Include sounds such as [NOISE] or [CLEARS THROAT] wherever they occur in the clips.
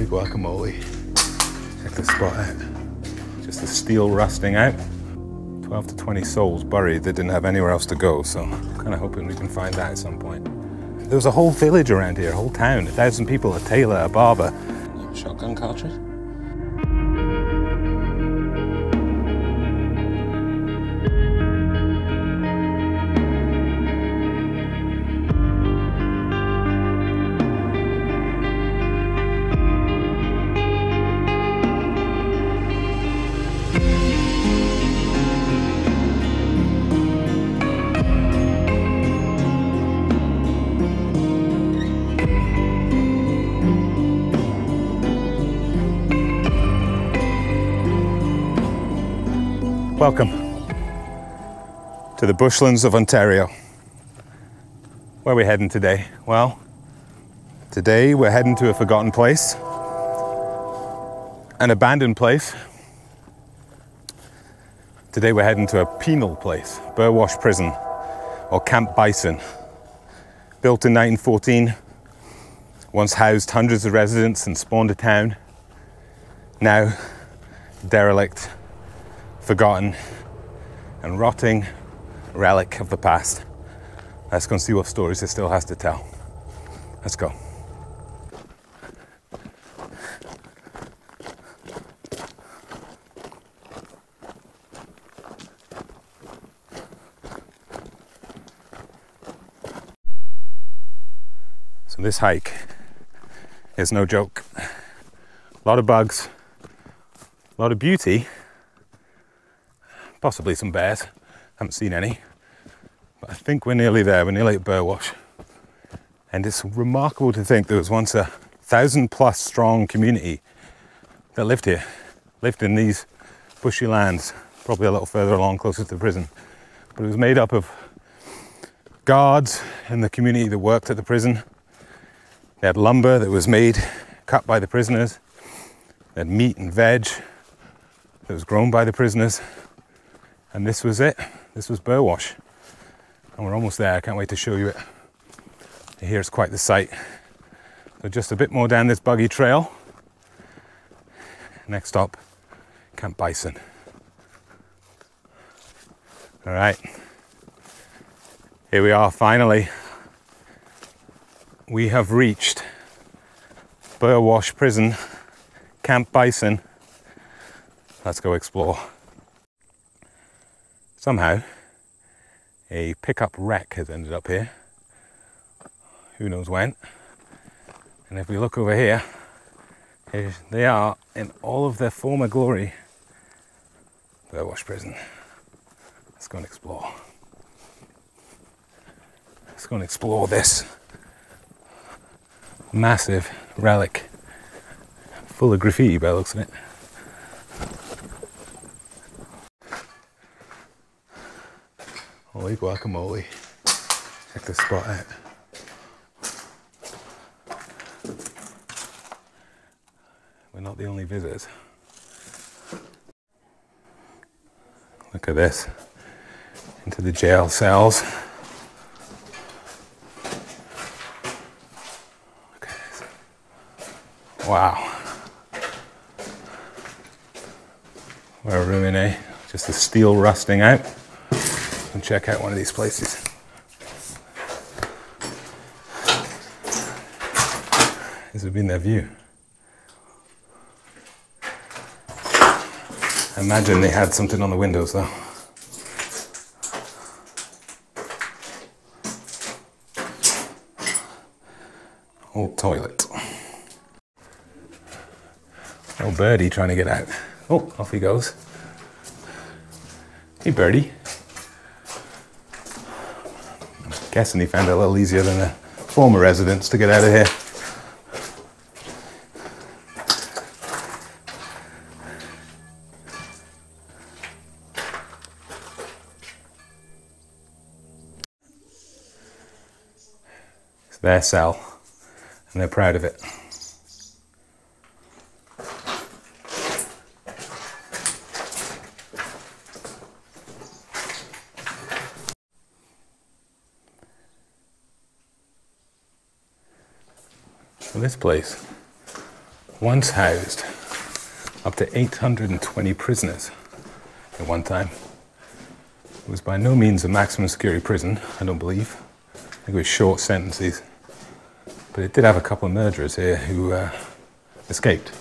Holy guacamole. Check this spot out. Just the steel rusting out. 12 to 20 souls buried that didn't have anywhere else to go, so I'm kind of hoping we can find that at some point. There was a whole village around here, a whole town, a thousand people, a tailor, a barber. Shotgun cartridge? Welcome to the bushlands of Ontario. Where are we heading today? Well, today we're heading to a forgotten place, an abandoned place. Today we're heading to a penal place, Burwash Prison or Camp Bison. Built in 1914, once housed hundreds of residents and spawned a town. Now derelict forgotten and rotting relic of the past. Let's go and see what stories it still has to tell. Let's go. So, this hike is no joke. A lot of bugs, a lot of beauty possibly some bears. Haven't seen any, but I think we're nearly there. We're nearly at Burwash, and it's remarkable to think there was once a thousand plus strong community that lived here, lived in these bushy lands, probably a little further along, closer to the prison. But it was made up of guards in the community that worked at the prison. They had lumber that was made, cut by the prisoners. They had meat and veg that was grown by the prisoners. And this was it. This was Burwash. And we're almost there. I can't wait to show you it. Here it's quite the sight. So just a bit more down this buggy trail. Next stop, Camp Bison. All right. Here we are finally. We have reached Burwash Prison, Camp Bison. Let's go explore. Somehow, a pickup wreck has ended up here. Who knows when? And if we look over here, here they are in all of their former glory. Burwash Prison. Let's go and explore. Let's go and explore this massive relic full of graffiti by the looks of it. Guacamole. Check this spot out. We're not the only visitors. Look at this. Into the jail cells. Wow. What a ruin, eh? Just the steel rusting out and check out one of these places. This would be their view. imagine they had something on the windows though. Old toilet. Oh, birdie trying to get out. Oh, off he goes. Hey, birdie. Guessing he found it a little easier than the former residents to get out of here. It's their cell, and they're proud of it. This place once housed up to 820 prisoners at one time. It was by no means a maximum security prison, I don't believe. I think it was short sentences. But it did have a couple of murderers here who uh, escaped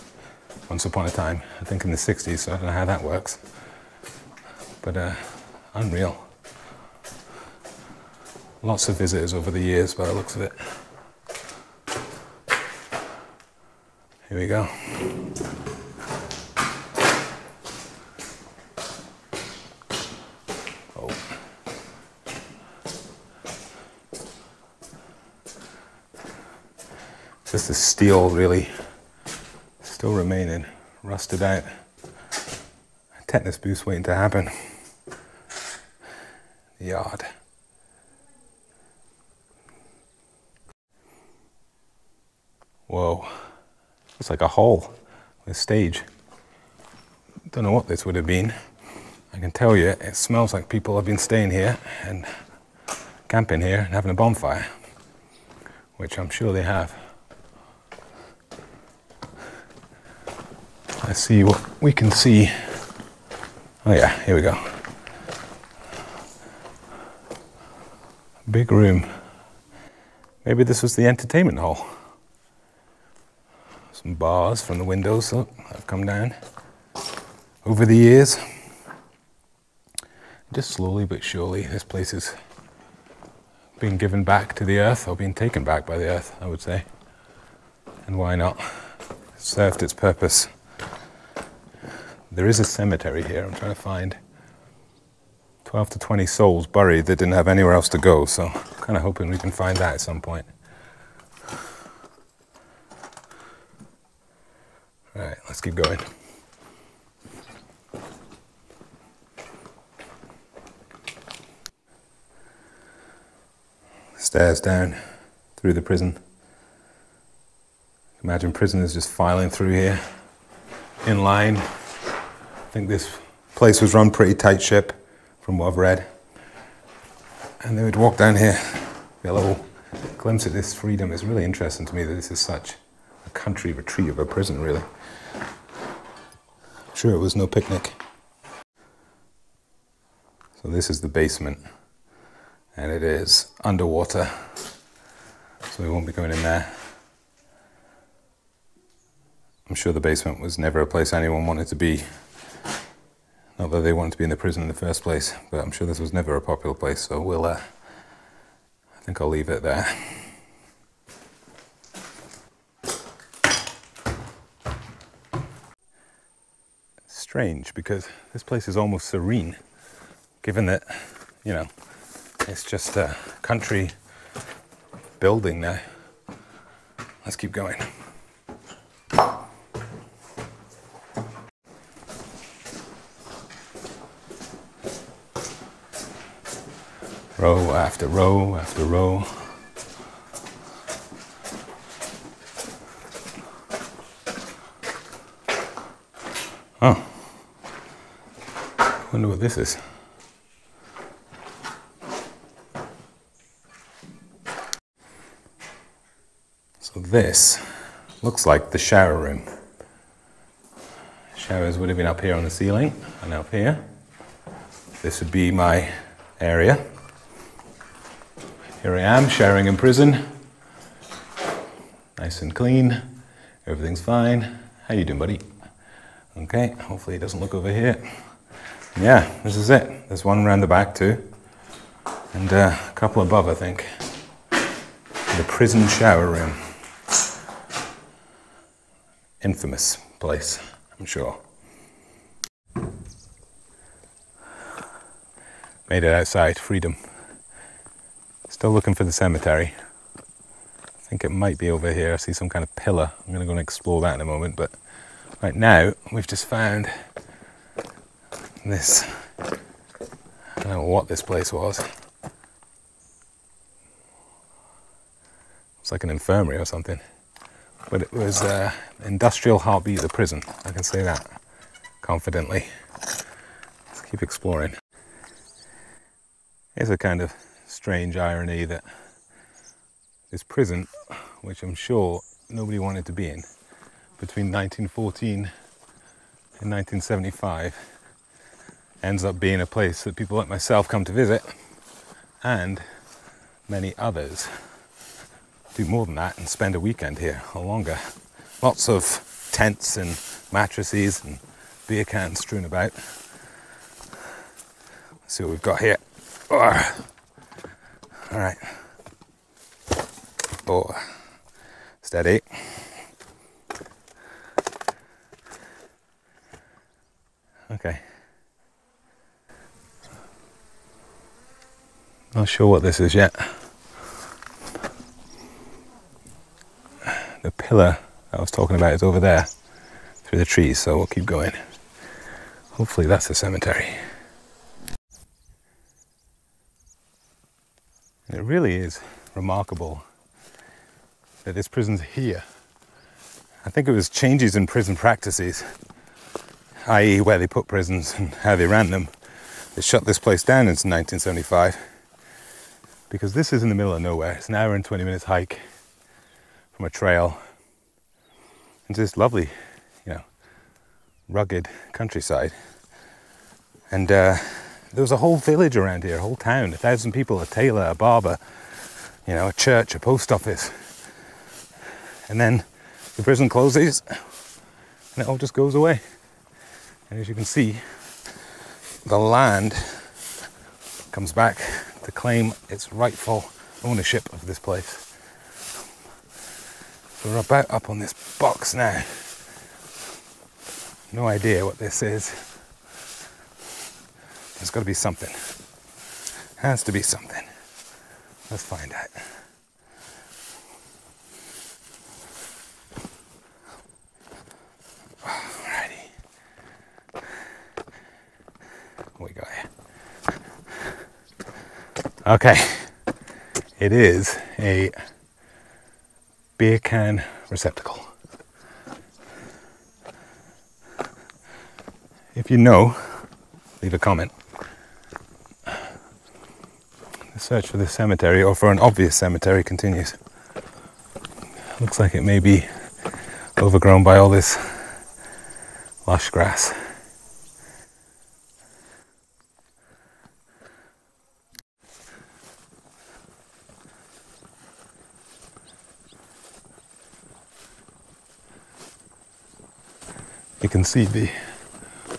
once upon a time, I think in the 60s, so I don't know how that works. But uh, unreal. Lots of visitors over the years by the looks of it. Here we go. Oh. Just the steel really still remaining, rusted out. Tetanus boost waiting to happen. Yard. Whoa. It's like a hall, a stage. Don't know what this would have been. I can tell you, it smells like people have been staying here and camping here and having a bonfire, which I'm sure they have. Let's see what we can see. Oh yeah, here we go. Big room. Maybe this was the entertainment hall. Some bars from the windows that have come down over the years. Just slowly but surely, this place is being given back to the earth, or being taken back by the earth, I would say. And why not? It served its purpose. There is a cemetery here, I'm trying to find 12 to 20 souls buried that didn't have anywhere else to go, so kind of hoping we can find that at some point. All right, let's keep going. Stairs down through the prison. Imagine prisoners just filing through here in line. I think this place was run pretty tight ship from what I've read. And they would walk down here, get a little glimpse at this freedom. It's really interesting to me that this is such country retreat of a prison, really. Sure, it was no picnic. So this is the basement, and it is underwater, so we won't be going in there. I'm sure the basement was never a place anyone wanted to be. Not that they wanted to be in the prison in the first place, but I'm sure this was never a popular place, so we'll, uh, I think I'll leave it there. Strange because this place is almost serene, given that, you know, it's just a country building now. Let's keep going. Row after row after row. Wonder what this is. So this looks like the shower room. Showers would have been up here on the ceiling and up here. This would be my area. Here I am showering in prison. Nice and clean. Everything's fine. How you doing, buddy? Okay, hopefully it doesn't look over here yeah, this is it. There's one around the back too, and uh, a couple above, I think. The prison shower room. Infamous place, I'm sure. Made it outside, freedom. Still looking for the cemetery. I think it might be over here. I see some kind of pillar. I'm going to go and explore that in a moment, but right now we've just found this. I don't know what this place was. It's like an infirmary or something. But it was uh, industrial heartbeat the prison. I can say that confidently. Let's keep exploring. It's a kind of strange irony that this prison, which I'm sure nobody wanted to be in, between 1914 and 1975 ends up being a place that people like myself come to visit and many others do more than that and spend a weekend here or longer. Lots of tents and mattresses and beer cans strewn about. Let's see what we've got here. Oh. All right. Oh, steady. Okay. Not sure what this is yet. The pillar I was talking about is over there through the trees, so we'll keep going. Hopefully, that's the cemetery. It really is remarkable that this prison's here. I think it was changes in prison practices, i.e., where they put prisons and how they ran them, that shut this place down in 1975 because this is in the middle of nowhere. It's an hour and 20 minutes hike from a trail into this lovely, you know, rugged countryside. And uh, there was a whole village around here, a whole town, a thousand people, a tailor, a barber, you know, a church, a post office. And then the prison closes and it all just goes away. And as you can see, the land comes back to claim its rightful ownership of this place. So we're about up on this box now. No idea what this is. There's got to be something. Has to be something. Let's find out. Alrighty. What we got? Okay. It is a beer can receptacle. If you know, leave a comment. The search for this cemetery, or for an obvious cemetery, continues. Looks like it may be overgrown by all this lush grass. Can see the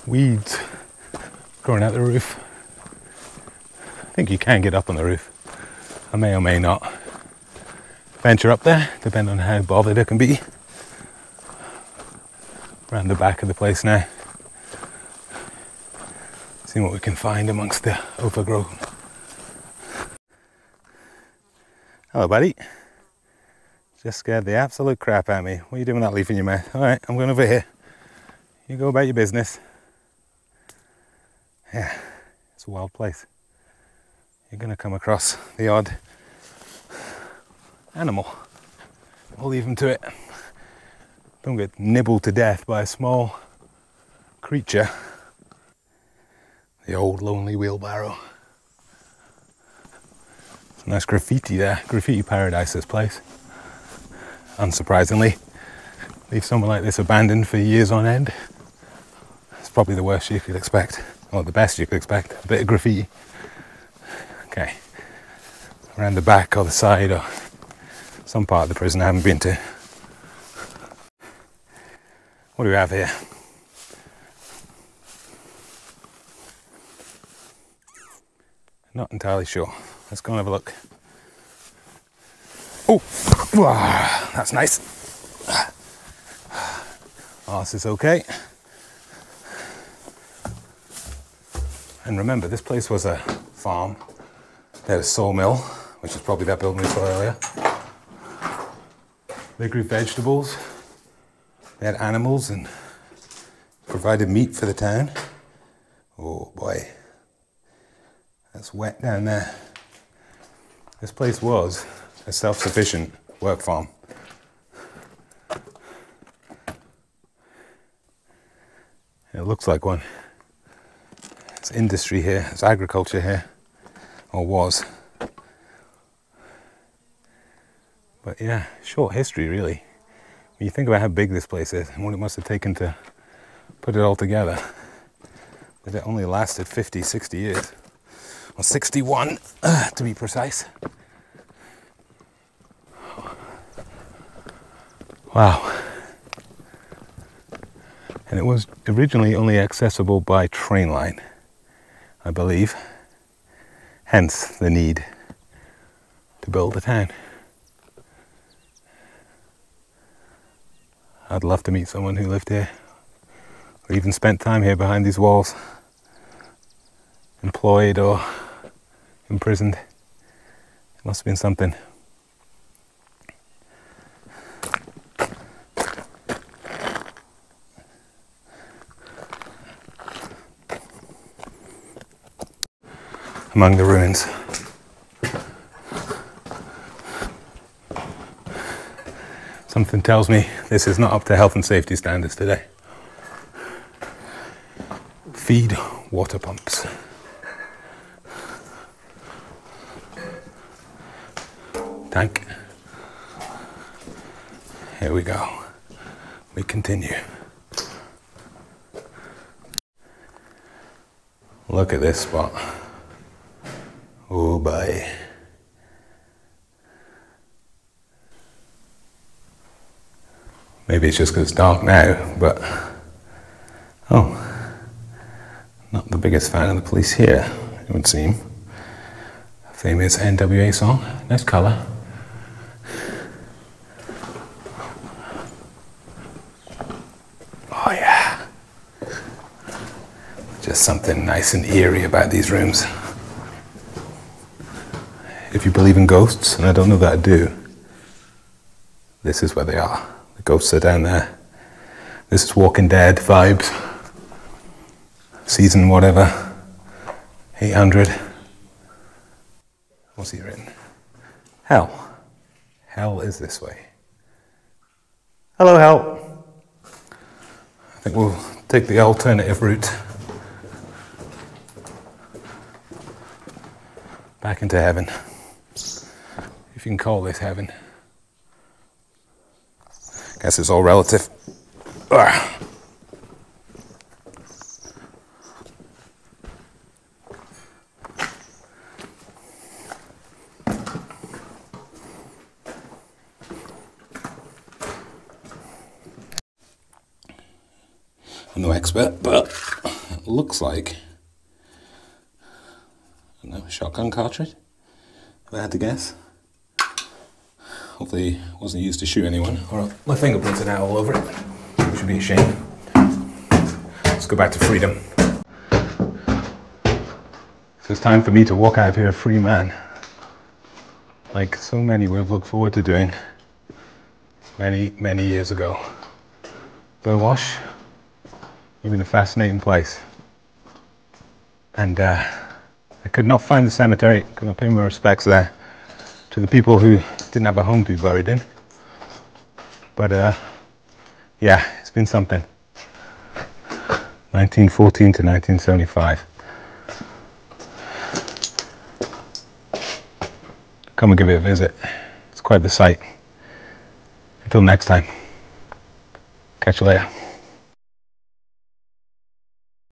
weeds growing out the roof. I think you can get up on the roof. I may or may not venture up there, depending on how bothered I can be. Around the back of the place now. Seeing what we can find amongst the overgrowth. Hello, buddy. Just scared the absolute crap out of me. What are you doing with that leaf in your mouth? All right, I'm going over here. You go about your business. Yeah, it's a wild place. You're going to come across the odd animal. We'll leave them to it. Don't get nibbled to death by a small creature. The old lonely wheelbarrow. Nice graffiti there. Graffiti paradise, this place. Unsurprisingly, leave somewhere like this abandoned for years on end probably the worst you could expect, or the best you could expect. A bit of graffiti. Okay. Around the back or the side or some part of the prison I haven't been to. What do we have here? Not entirely sure. Let's go and have a look. Oh, wow, that's nice. Ah, oh, this is okay. And remember, this place was a farm. They had a sawmill, which is probably that building we saw earlier. They grew vegetables. They had animals and provided meat for the town. Oh boy, that's wet down there. This place was a self-sufficient work farm. It looks like one industry here, it's agriculture here, or was. But yeah, short history really. When you think about how big this place is and what it must have taken to put it all together, that it only lasted 50, 60 years. Well, 61 uh, [CLEARS THROAT] to be precise. Wow. And it was originally only accessible by train line, I believe. Hence the need to build a town. I'd love to meet someone who lived here or even spent time here behind these walls, employed or imprisoned. It must have been something. Among the ruins. Something tells me this is not up to health and safety standards today. Feed water pumps. Tank. Here we go. We continue. Look at this spot. Oh boy. Maybe it's just because it's dark now, but oh, not the biggest fan of the police here, it would seem. Famous NWA song, nice colour. Oh, yeah. Just something nice and eerie about these rooms. Believe in ghosts, and I don't know that I do, this is where they are. The ghosts are down there. This is Walking Dead vibes. Season whatever. 800. What's he written? Hell. Hell is this way. Hello, hell. I think we'll take the alternative route. Back into heaven. If you can call this heaven. Guess it's all relative. Ugh. I'm no expert, but it looks like know, shotgun cartridge. If I had to guess. Hopefully wasn't used to shoot anyone. Or my fingerprints are now all over it. Should be a shame. Let's go back to freedom. So it's time for me to walk out of here a free man. Like so many we've looked forward to doing many, many years ago. Burwash, even a fascinating place. And uh, I could not find the cemetery. Can I pay my respects there to the people who didn't have a home to be buried in. But uh, yeah, it's been something. 1914 to 1975. Come and give it a visit. It's quite the sight. Until next time, catch you later.